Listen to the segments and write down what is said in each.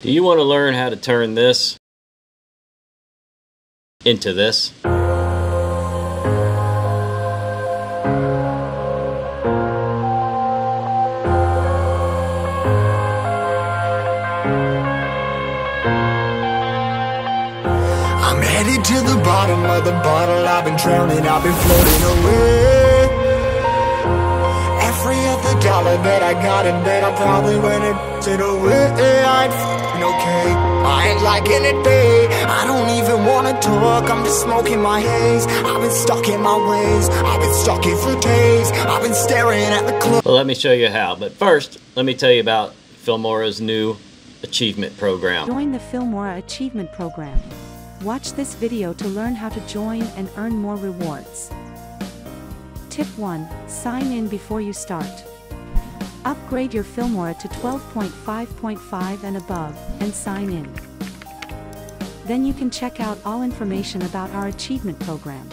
Do you want to learn how to turn this into this? I'm headed to the bottom of the bottle. I've been drowning, I've been floating away. Every other dollar that I got in bed I probably went and it away I okay I ain't liking it, babe I don't even wanna talk I'm just smoking my haze I've been stuck in my ways I've been stuck here for days I've been staring at the clock Well, let me show you how. But first, let me tell you about Filmora's new achievement program. Join the Filmora Achievement Program. Watch this video to learn how to join and earn more rewards. Tip 1 Sign in before you start. Upgrade your Filmora to 12.5.5 and above, and sign in. Then you can check out all information about our achievement program.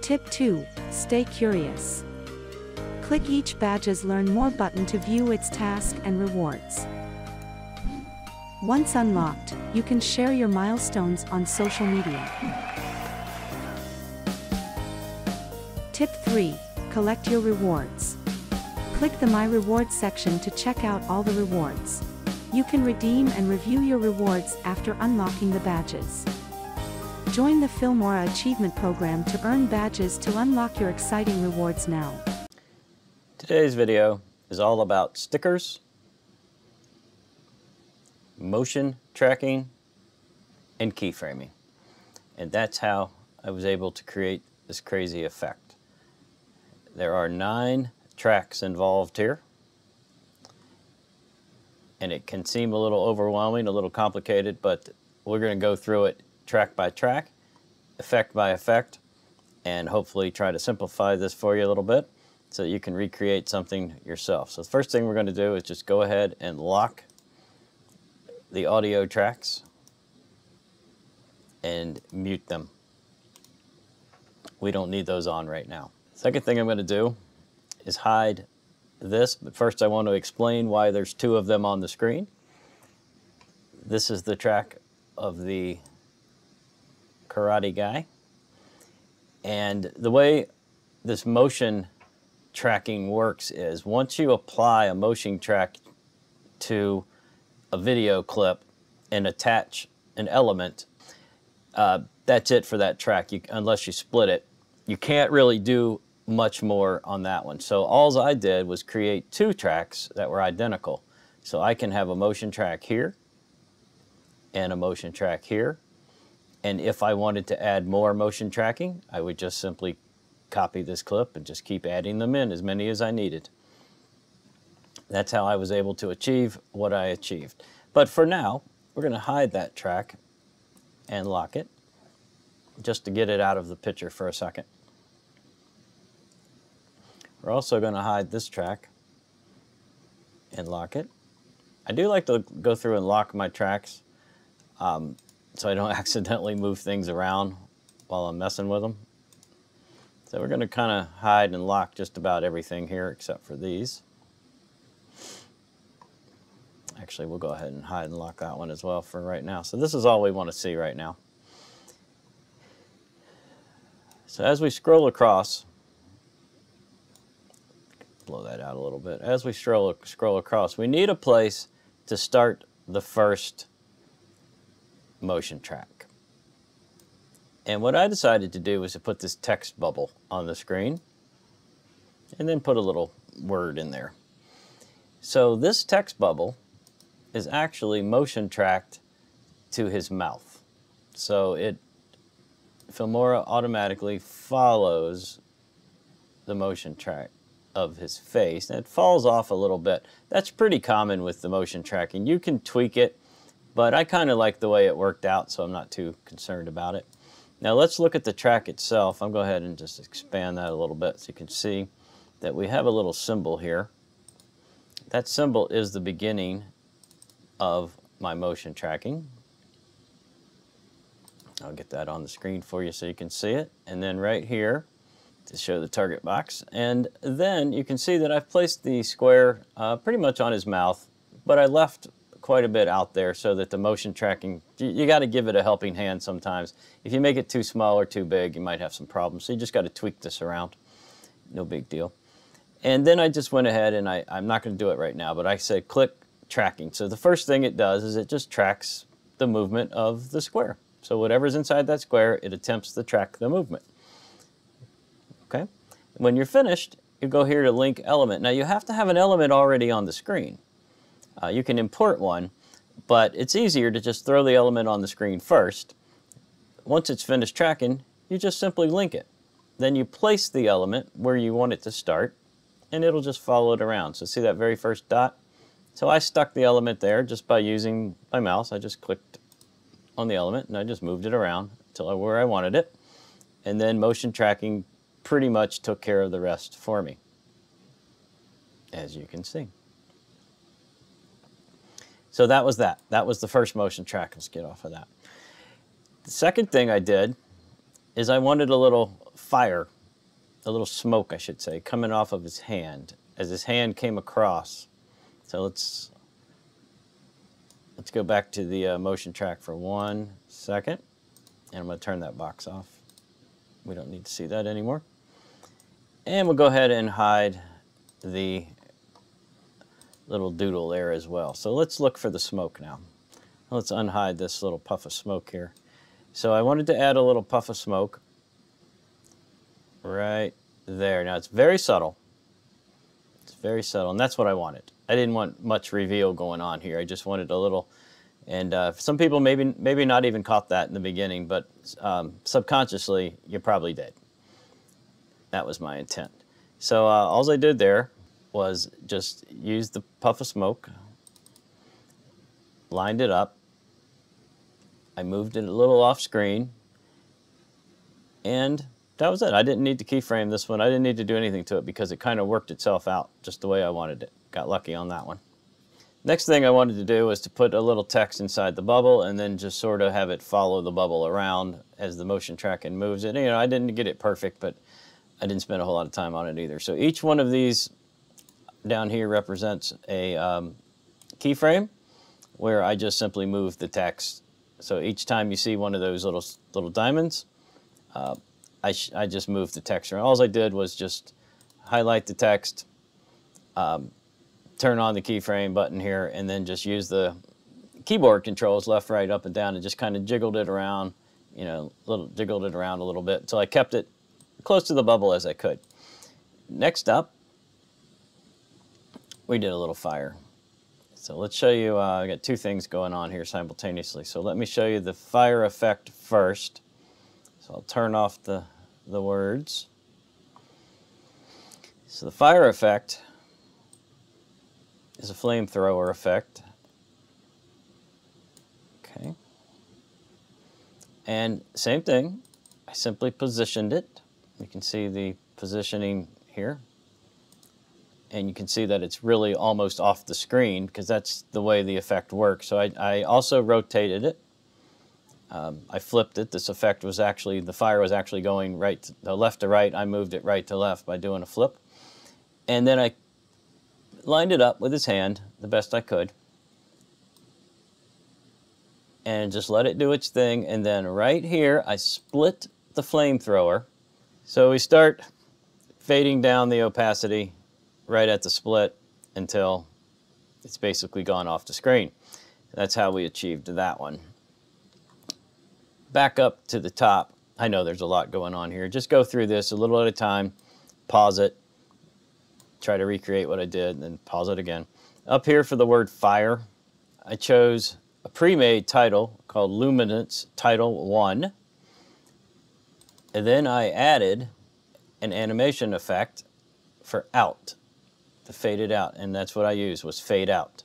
Tip 2 Stay curious. Click each badge's Learn More button to view its task and rewards. Once unlocked, you can share your milestones on social media. Tip 3 Collect your rewards. Click the My Rewards section to check out all the rewards. You can redeem and review your rewards after unlocking the badges. Join the Filmora Achievement Program to earn badges to unlock your exciting rewards now. Today's video is all about stickers, motion tracking, and keyframing. And that's how I was able to create this crazy effect. There are nine tracks involved here. And it can seem a little overwhelming, a little complicated, but we're going to go through it track by track, effect by effect, and hopefully try to simplify this for you a little bit so that you can recreate something yourself. So the first thing we're going to do is just go ahead and lock the audio tracks and mute them. We don't need those on right now. Second thing I'm going to do is hide this, but first I want to explain why there's two of them on the screen. This is the track of the karate guy. And the way this motion tracking works is once you apply a motion track to a video clip and attach an element, uh, that's it for that track, you, unless you split it. You can't really do much more on that one. So all I did was create two tracks that were identical. So I can have a motion track here and a motion track here. And if I wanted to add more motion tracking, I would just simply copy this clip and just keep adding them in, as many as I needed. That's how I was able to achieve what I achieved. But for now, we're going to hide that track and lock it, just to get it out of the picture for a second. We're also going to hide this track and lock it. I do like to go through and lock my tracks um, so I don't accidentally move things around while I'm messing with them. So we're going to kind of hide and lock just about everything here except for these. Actually, we'll go ahead and hide and lock that one as well for right now. So this is all we want to see right now. So as we scroll across, blow that out a little bit. As we scroll, scroll across, we need a place to start the first motion track. And what I decided to do was to put this text bubble on the screen and then put a little word in there. So this text bubble is actually motion tracked to his mouth. So it Filmora automatically follows the motion track of his face. And it falls off a little bit. That's pretty common with the motion tracking. You can tweak it, but I kind of like the way it worked out, so I'm not too concerned about it. Now let's look at the track itself. I'll go ahead and just expand that a little bit so you can see that we have a little symbol here. That symbol is the beginning of my motion tracking. I'll get that on the screen for you so you can see it. And then right here to show the target box. And then you can see that I've placed the square uh, pretty much on his mouth, but I left quite a bit out there so that the motion tracking, you, you got to give it a helping hand sometimes. If you make it too small or too big, you might have some problems. So you just got to tweak this around. No big deal. And then I just went ahead and I, I'm not going to do it right now, but I said click tracking. So the first thing it does is it just tracks the movement of the square. So whatever's inside that square, it attempts to track the movement. When you're finished, you go here to link element. Now you have to have an element already on the screen. Uh, you can import one, but it's easier to just throw the element on the screen first. Once it's finished tracking, you just simply link it. Then you place the element where you want it to start, and it'll just follow it around. So see that very first dot? So I stuck the element there just by using my mouse. I just clicked on the element and I just moved it around until where I wanted it. And then motion tracking pretty much took care of the rest for me, as you can see. So that was that. That was the first motion track. Let's get off of that. The second thing I did is I wanted a little fire, a little smoke, I should say, coming off of his hand as his hand came across. So let's let's go back to the uh, motion track for one second. And I'm going to turn that box off. We don't need to see that anymore. And we'll go ahead and hide the little doodle there as well. So let's look for the smoke now. Let's unhide this little puff of smoke here. So I wanted to add a little puff of smoke right there. Now it's very subtle. It's very subtle, and that's what I wanted. I didn't want much reveal going on here. I just wanted a little, and uh, some people maybe maybe not even caught that in the beginning, but um, subconsciously you probably did. That was my intent. So uh, all I did there was just use the puff of smoke, lined it up, I moved it a little off screen, and that was it. I didn't need to keyframe this one. I didn't need to do anything to it because it kind of worked itself out just the way I wanted it. Got lucky on that one. Next thing I wanted to do was to put a little text inside the bubble and then just sort of have it follow the bubble around as the motion tracking moves it. You know, I didn't get it perfect, but I didn't spend a whole lot of time on it either. So each one of these down here represents a um, keyframe where I just simply move the text. So each time you see one of those little little diamonds, uh, I, I just moved the text around. All I did was just highlight the text, um, turn on the keyframe button here, and then just use the keyboard controls left, right, up, and down, and just kind of jiggled it around, you know, little jiggled it around a little bit until I kept it close to the bubble as I could. Next up, we did a little fire. So let's show you, uh, I got two things going on here simultaneously. So let me show you the fire effect first. So I'll turn off the the words. So the fire effect is a flamethrower effect. Okay. And same thing, I simply positioned it. You can see the positioning here. And you can see that it's really almost off the screen because that's the way the effect works. So I, I also rotated it um, I flipped it. This effect was actually, the fire was actually going right to, left to right. I moved it right to left by doing a flip. And then I lined it up with his hand the best I could. And just let it do its thing. And then right here, I split the flamethrower. So we start fading down the opacity right at the split until it's basically gone off the screen. That's how we achieved that one back up to the top. I know there's a lot going on here. Just go through this a little at a time, pause it, try to recreate what I did, and then pause it again. Up here for the word fire, I chose a pre-made title called Luminance Title 1. And then I added an animation effect for out, to fade it out. And that's what I used was fade out.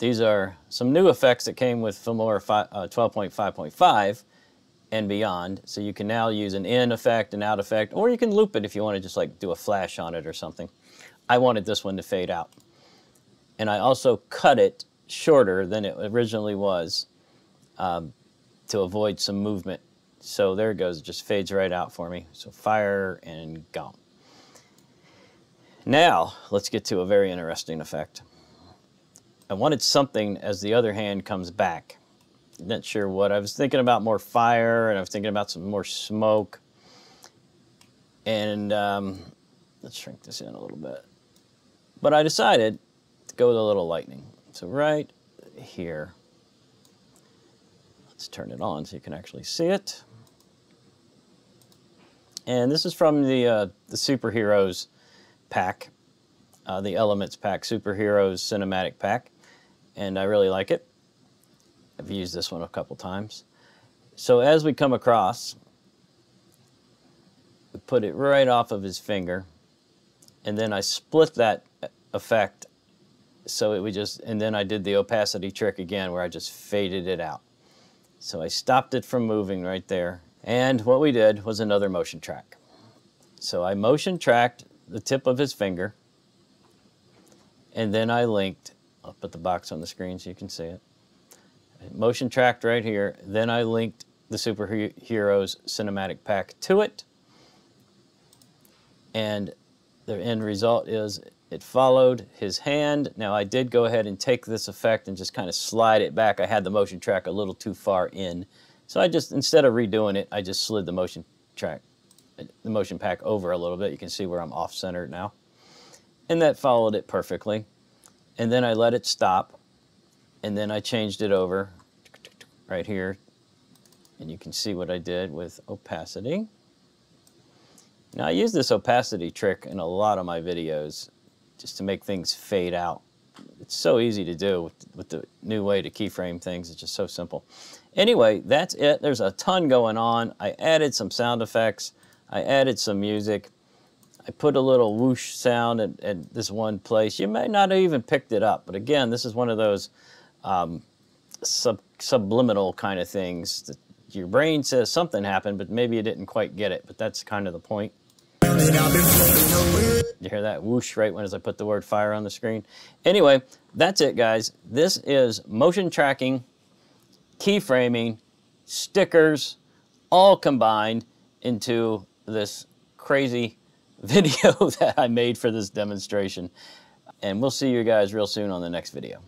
These are some new effects that came with Filmora 12.5.5 uh, and beyond. So you can now use an in effect, an out effect, or you can loop it if you want to just like do a flash on it or something. I wanted this one to fade out. And I also cut it shorter than it originally was um, to avoid some movement. So there it goes, it just fades right out for me. So fire and gone. Now, let's get to a very interesting effect. I wanted something as the other hand comes back. Not sure what. I was thinking about more fire and I was thinking about some more smoke. And um, let's shrink this in a little bit. But I decided to go with a little lightning. So right here, let's turn it on so you can actually see it. And this is from the, uh, the Superheroes pack, uh, the Elements pack, Superheroes Cinematic pack. And I really like it. I've used this one a couple times. So as we come across, we put it right off of his finger, and then I split that effect so it would just, and then I did the opacity trick again where I just faded it out. So I stopped it from moving right there. And what we did was another motion track. So I motion tracked the tip of his finger, and then I linked, I'll put the box on the screen so you can see it motion tracked right here. Then I linked the Superheroes cinematic pack to it. And the end result is it followed his hand. Now I did go ahead and take this effect and just kind of slide it back. I had the motion track a little too far in. So I just, instead of redoing it, I just slid the motion track, the motion pack over a little bit. You can see where I'm off centered now. And that followed it perfectly. And then I let it stop and then I changed it over right here and you can see what I did with opacity. Now I use this opacity trick in a lot of my videos just to make things fade out. It's so easy to do with, with the new way to keyframe things. It's just so simple. Anyway, that's it. There's a ton going on. I added some sound effects. I added some music. I put a little whoosh sound at, at this one place. You may not have even picked it up, but again, this is one of those um, sub subliminal kind of things. That your brain says something happened, but maybe you didn't quite get it. But that's kind of the point. You hear that whoosh right when as I put the word fire on the screen? Anyway, that's it, guys. This is motion tracking, keyframing, stickers, all combined into this crazy video that I made for this demonstration. And we'll see you guys real soon on the next video.